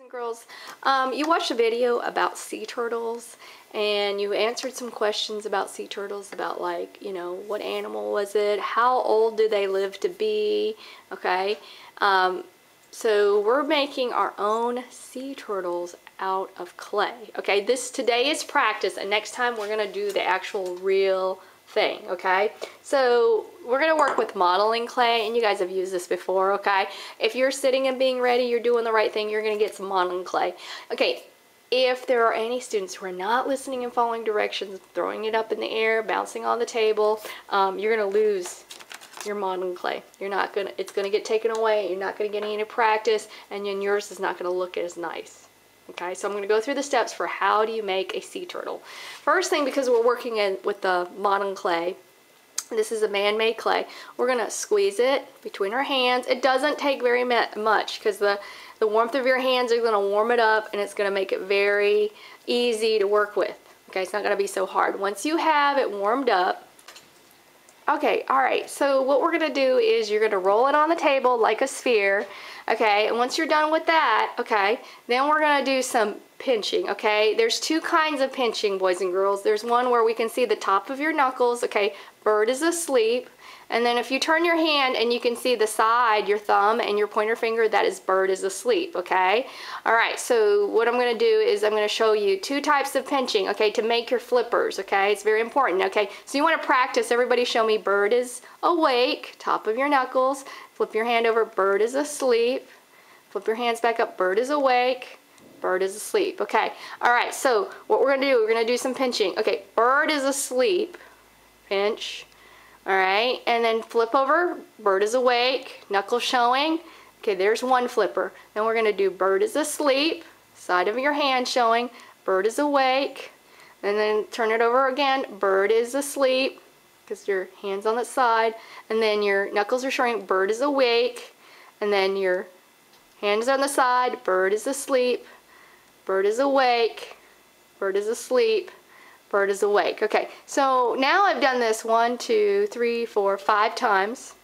And girls, um, you watched a video about sea turtles and you answered some questions about sea turtles about like, you know, what animal was it? How old do they live to be? Okay. Um, so we're making our own sea turtles out of clay. Okay, this today is practice and next time we're going to do the actual real thing, okay? So we're gonna work with modeling clay, and you guys have used this before, okay? If you're sitting and being ready, you're doing the right thing, you're gonna get some modeling clay. Okay, if there are any students who are not listening and following directions, throwing it up in the air, bouncing on the table, um, you're gonna lose your modeling clay. You're not gonna, it's gonna get taken away, you're not gonna get any practice, and then yours is not gonna look as nice. Okay, so I'm going to go through the steps for how do you make a sea turtle. First thing, because we're working in with the modeling clay, this is a man-made clay. We're going to squeeze it between our hands. It doesn't take very much because the, the warmth of your hands are going to warm it up and it's going to make it very easy to work with. Okay, it's not going to be so hard. Once you have it warmed up, okay, all right, so what we're to do is you're to roll it on the table like a sphere Okay, and once you're done with that, okay, then we're gonna do some pinching, okay? There's two kinds of pinching, boys and girls. There's one where we can see the top of your knuckles, okay? Bird is asleep. And then if you turn your hand and you can see the side, your thumb and your pointer finger, that is bird is asleep, okay? All right, so what I'm gonna do is I'm gonna show you two types of pinching, okay, to make your flippers, okay? It's very important, okay? So you wanna practice, everybody show me bird is awake, top of your knuckles, Flip your hand over, bird is asleep. Flip your hands back up, bird is awake. Bird is asleep. Okay, all right, so what we're gonna do, we're gonna do some pinching. Okay, bird is asleep, pinch. All right, and then flip over, bird is awake, knuckle showing. Okay, there's one flipper. Then we're gonna do bird is asleep, side of your hand showing, bird is awake. And then turn it over again, bird is asleep, because your hand's on the side, and then your knuckles are showing. Bird is awake, and then your hands on the side, bird is asleep, bird is awake, bird is asleep, bird is awake. Okay, so now I've done this one, two, three, four, five times.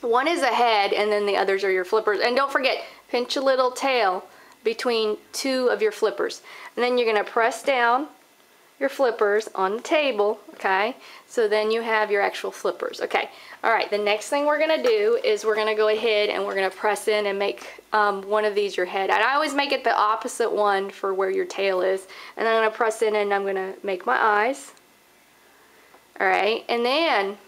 One is a head, and then the others are your flippers. And don't forget, pinch a little tail between two of your flippers. And then you're going to press down your flippers on the table, okay? So then you have your actual flippers. Okay, all right, the next thing we're gonna do is we're gonna go ahead and we're gonna press in and make um, one of these your head. And I always make it the opposite one for where your tail is. And I'm gonna press in and I'm gonna make my eyes. All right, and then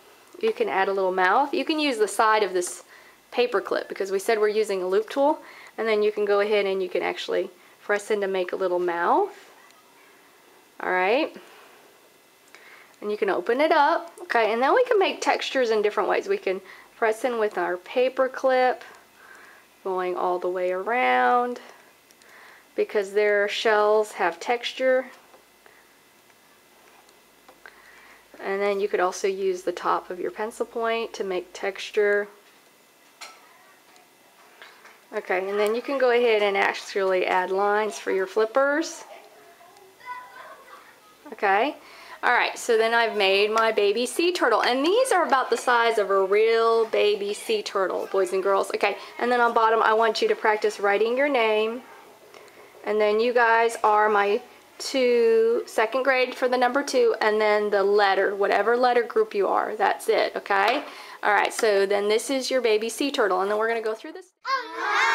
you can add a little mouth. You can use the side of this paper clip because we said we're using a loop tool. And then you can go ahead and you can actually press in to make a little mouth all right? And you can open it up okay? And then we can make textures in different ways. We can press in with our paper clip going all the way around because their shells have texture. And then you could also use the top of your pencil point to make texture. Okay and then you can go ahead and actually add lines for your flippers okay? All right, so then I've made my baby sea turtle, and these are about the size of a real baby sea turtle, boys and girls. Okay, and then on bottom, I want you to practice writing your name, and then you guys are my two, second grade for the number two, and then the letter, whatever letter group you are, that's it, okay? All right, so then this is your baby sea turtle, and then we're gonna go through this. Oh,